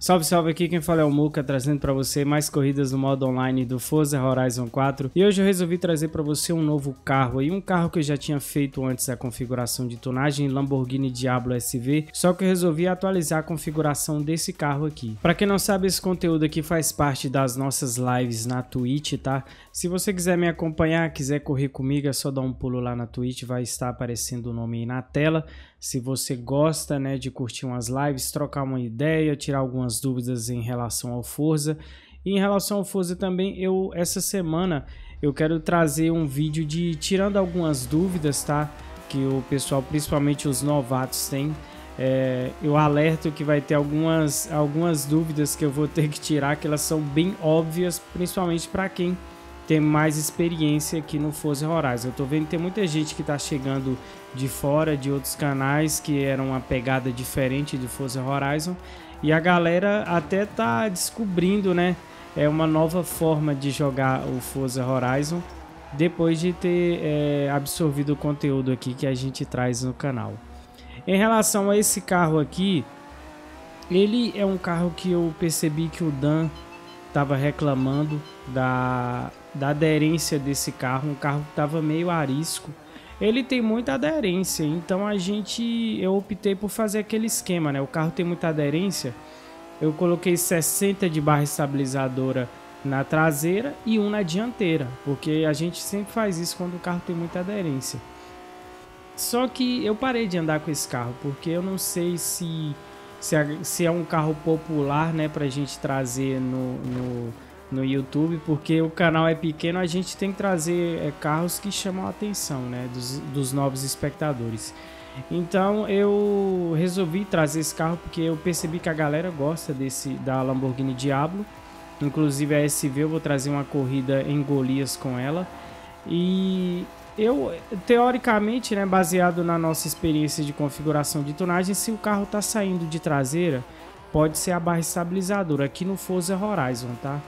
Salve, salve aqui, quem fala é o Muka, trazendo para você mais corridas no modo online do Forza Horizon 4. E hoje eu resolvi trazer para você um novo carro aí, um carro que eu já tinha feito antes da configuração de tunagem, Lamborghini Diablo SV, só que eu resolvi atualizar a configuração desse carro aqui. Para quem não sabe, esse conteúdo aqui faz parte das nossas lives na Twitch, tá? Se você quiser me acompanhar, quiser correr comigo, é só dar um pulo lá na Twitch, vai estar aparecendo o nome aí na tela. Se você gosta, né, de curtir umas lives, trocar uma ideia, tirar algumas dúvidas em relação ao Forza. E em relação ao Forza também, eu essa semana eu quero trazer um vídeo de tirando algumas dúvidas, tá? Que o pessoal, principalmente os novatos, tem. É, eu alerto que vai ter algumas, algumas dúvidas que eu vou ter que tirar, que elas são bem óbvias, principalmente para quem tem mais experiência aqui no Forza Horizon. Eu tô vendo que tem muita gente que tá chegando de fora, de outros canais que eram uma pegada diferente de Forza Horizon. E a galera até tá descobrindo, né? É uma nova forma de jogar o Forza Horizon depois de ter é, absorvido o conteúdo aqui que a gente traz no canal. Em relação a esse carro aqui, ele é um carro que eu percebi que o Dan estava reclamando da, da aderência desse carro, um carro que estava meio arisco. Ele tem muita aderência, então a gente eu optei por fazer aquele esquema, né? O carro tem muita aderência. Eu coloquei 60 de barra estabilizadora na traseira e um na dianteira, porque a gente sempre faz isso quando o carro tem muita aderência. Só que eu parei de andar com esse carro, porque eu não sei se se é, se é um carro popular, né, pra gente trazer no, no no YouTube, porque o canal é pequeno, a gente tem que trazer é, carros que chamam a atenção né, dos, dos novos espectadores. Então eu resolvi trazer esse carro porque eu percebi que a galera gosta desse da Lamborghini Diablo. Inclusive a SV eu vou trazer uma corrida em Golias com ela. E eu, teoricamente, né, baseado na nossa experiência de configuração de tonagem, se o carro está saindo de traseira, pode ser a barra estabilizadora aqui no Forza Horizon, tá?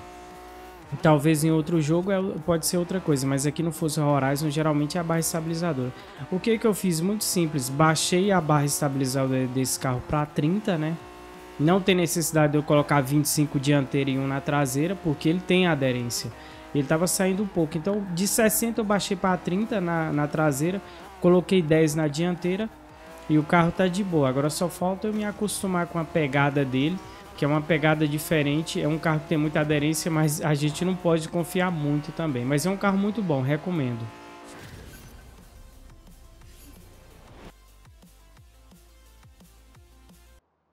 Talvez em outro jogo é, pode ser outra coisa, mas aqui no Forza Horizon geralmente é a barra estabilizadora. O que que eu fiz? Muito simples, baixei a barra estabilizadora desse carro para 30, né? Não tem necessidade de eu colocar 25 dianteira e um na traseira, porque ele tem aderência. Ele estava saindo um pouco, então de 60 eu baixei para 30 na, na traseira, coloquei 10 na dianteira e o carro tá de boa. Agora só falta eu me acostumar com a pegada dele que é uma pegada diferente. É um carro que tem muita aderência, mas a gente não pode confiar muito também. Mas é um carro muito bom, recomendo.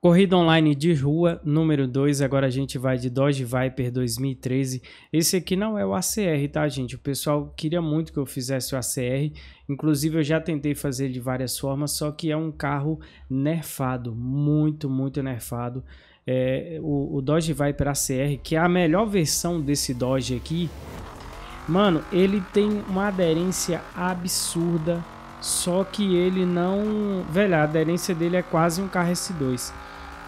Corrida online de rua número 2, agora a gente vai de Dodge Viper 2013. Esse aqui não é o ACR, tá, gente? O pessoal queria muito que eu fizesse o ACR. Inclusive eu já tentei fazer de várias formas, só que é um carro nerfado, muito, muito nerfado é, o, o Dodge Viper ACR, que é a melhor versão desse Dodge aqui, mano, ele tem uma aderência absurda, só que ele não... Velho, a aderência dele é quase um carro S2.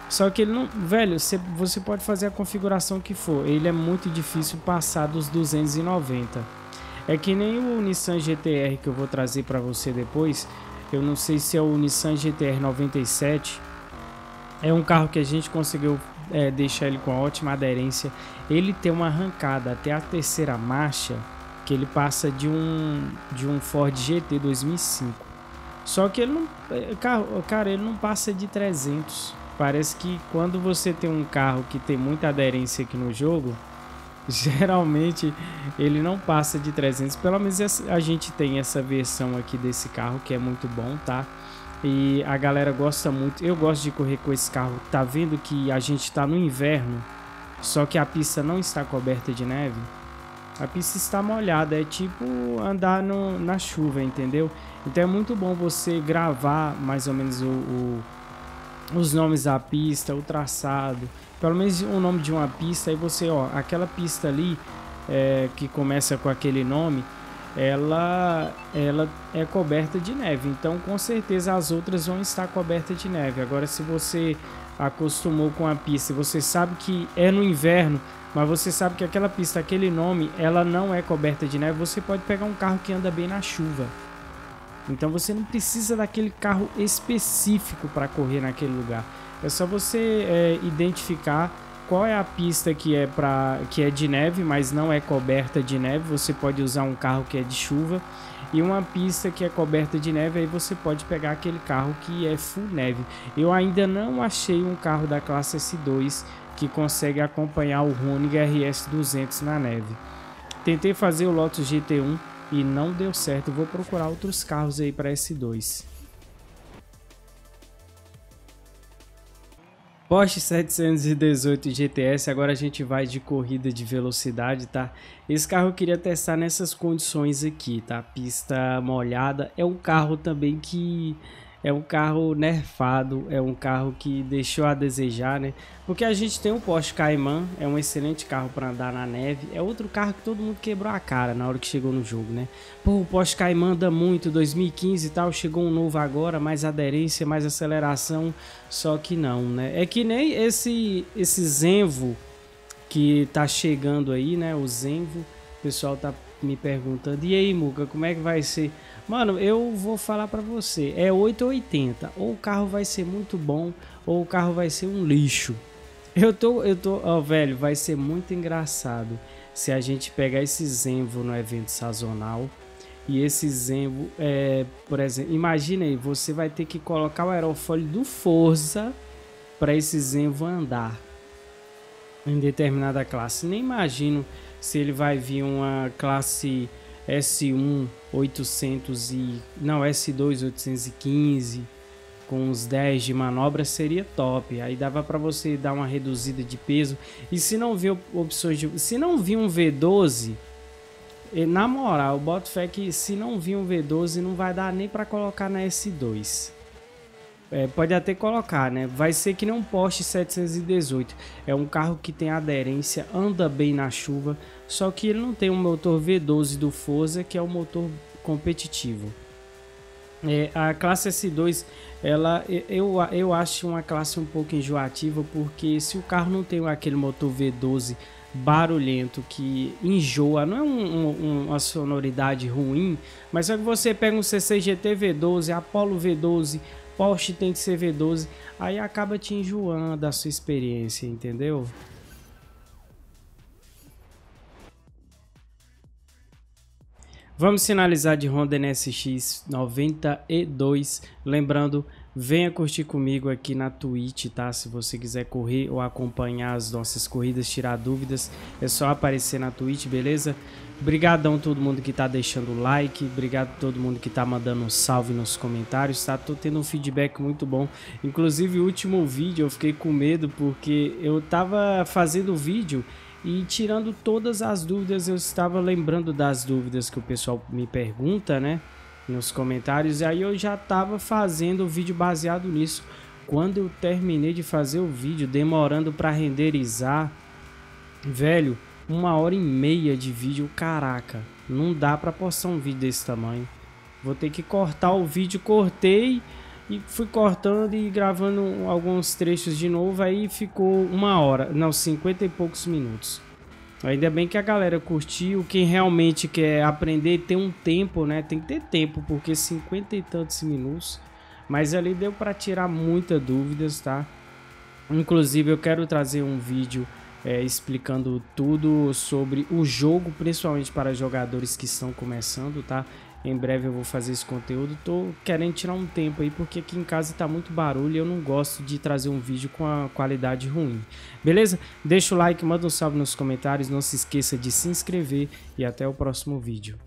Só que ele não... Velho, você, você pode fazer a configuração que for, ele é muito difícil passar dos 290. É que nem o Nissan GTR que eu vou trazer para você depois, eu não sei se é o Nissan GTR 97 é um carro que a gente conseguiu é, deixar ele com ótima aderência. Ele tem uma arrancada até a terceira marcha que ele passa de um de um Ford GT 2005. Só que ele não, carro, cara, ele não passa de 300. Parece que quando você tem um carro que tem muita aderência aqui no jogo, geralmente ele não passa de 300. Pelo menos a gente tem essa versão aqui desse carro que é muito bom, tá? E a galera gosta muito. Eu gosto de correr com esse carro. Tá vendo que a gente está no inverno, só que a pista não está coberta de neve? A pista está molhada, é tipo andar no, na chuva, entendeu? Então é muito bom você gravar mais ou menos o, o, os nomes da pista, o traçado, pelo menos o nome de uma pista. Aí você, ó, aquela pista ali é, que começa com aquele nome, ela, ela é coberta de neve. Então, com certeza, as outras vão estar cobertas de neve. Agora, se você acostumou com a pista, você sabe que é no inverno, mas você sabe que aquela pista, aquele nome, ela não é coberta de neve, você pode pegar um carro que anda bem na chuva. Então você não precisa daquele carro específico para correr naquele lugar. É só você é, identificar qual é a pista que é para que é de neve, mas não é coberta de neve. Você pode usar um carro que é de chuva e uma pista que é coberta de neve, aí você pode pegar aquele carro que é full neve. Eu ainda não achei um carro da classe S2 que consegue acompanhar o Honig RS200 na neve. Tentei fazer o Lotus GT1 e não deu certo. Vou procurar outros carros aí para S2. Porsche 718 GTS, agora a gente vai de corrida de velocidade, tá? Esse carro eu queria testar nessas condições aqui, tá? Pista molhada, é um carro também que é um carro nerfado, é um carro que deixou a desejar, né? Porque a gente tem o Porsche Cayman, é um excelente carro para andar na neve, é outro carro que todo mundo quebrou a cara na hora que chegou no jogo, né? Pô, o Porsche Cayman anda muito, 2015 e tal, chegou um novo agora, mais aderência, mais aceleração, só que não, né? É que nem esse esse Zenvo que tá chegando aí, né? O Zenvo, o pessoal tá me perguntando, e aí, Muca, como é que vai ser? Mano, eu vou falar para você, é 880. Ou o carro vai ser muito bom, ou o carro vai ser um lixo. Eu tô, eu tô, ó, velho, vai ser muito engraçado se a gente pegar esse Zenvo no evento sazonal e esse Zenvo, é, por exemplo, imagina aí, você vai ter que colocar o aerofólio do Forza para esse Zenvo andar em determinada classe. Nem imagino se ele vai vir uma classe S1 800 e não S2 815 com uns 10 de manobra seria top. Aí dava para você dar uma reduzida de peso. E se não vir opções de se não vir um V12, na moral, boto fé que se não vir um V12 não vai dar nem para colocar na S2. É, pode até colocar, né? Vai ser que nem um Porsche 718. É um carro que tem aderência, anda bem na chuva, só que ele não tem um motor V12 do Forza, que é um motor competitivo. É, a classe S2, ela, eu, eu acho uma classe um pouco enjoativa, porque se o carro não tem aquele motor V12 barulhento que enjoa, não é um, um, uma sonoridade ruim, mas só que você pega um CCGT V12, Apollo V12, Porsche tem que ser V12, aí acaba te enjoando a sua experiência, entendeu? Vamos finalizar de Honda NSX 92. Lembrando, venha curtir comigo aqui na Twitch, tá? Se você quiser correr ou acompanhar as nossas corridas, tirar dúvidas, é só aparecer na Twitch, beleza? Obrigadão todo mundo que tá deixando like, obrigado todo mundo que tá mandando um salve nos comentários, tá? Tô tendo um feedback muito bom. Inclusive, o último vídeo eu fiquei com medo porque eu tava fazendo o vídeo e tirando todas as dúvidas, eu estava lembrando das dúvidas que o pessoal me pergunta, né? Nos comentários. E aí eu já estava fazendo o vídeo baseado nisso. Quando eu terminei de fazer o vídeo, demorando para renderizar, velho, uma hora e meia de vídeo, caraca, não dá para postar um vídeo desse tamanho. Vou ter que cortar o vídeo, cortei e fui cortando e gravando alguns trechos de novo, aí ficou uma hora, não, cinquenta e poucos minutos. Ainda bem que a galera curtiu, quem realmente quer aprender tem um tempo, né? Tem que ter tempo, porque cinquenta e tantos minutos, mas ali deu para tirar muitas dúvidas, tá? Inclusive eu quero trazer um vídeo é, explicando tudo sobre o jogo, principalmente para jogadores que estão começando, tá? Em breve eu vou fazer esse conteúdo. Tô querendo tirar um tempo aí porque aqui em casa tá muito barulho e eu não gosto de trazer um vídeo com a qualidade ruim. Beleza? Deixa o like, manda um salve nos comentários, não se esqueça de se inscrever e até o próximo vídeo.